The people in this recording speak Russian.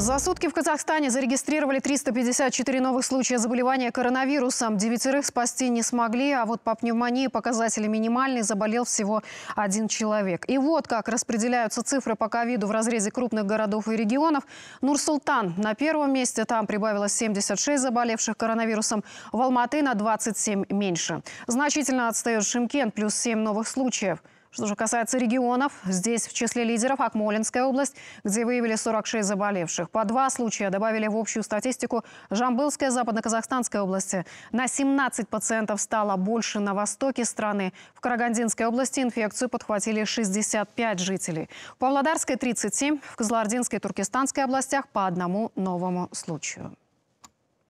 За сутки в Казахстане зарегистрировали 354 новых случая заболевания коронавирусом. Девятерых спасти не смогли, а вот по пневмонии показатели минимальные, заболел всего один человек. И вот как распределяются цифры по ковиду в разрезе крупных городов и регионов. Нур-Султан на первом месте, там прибавилось 76 заболевших коронавирусом, в Алматы на 27 меньше. Значительно отстает Шимкент, плюс 7 новых случаев. Что же касается регионов, здесь в числе лидеров Акмолинская область, где выявили 46 заболевших. По два случая добавили в общую статистику Жамбылская, Западно-Казахстанская области. На 17 пациентов стало больше на востоке страны. В Карагандинской области инфекцию подхватили 65 жителей. В Павлодарской 37, в Кызылординской и Туркестанской областях по одному новому случаю.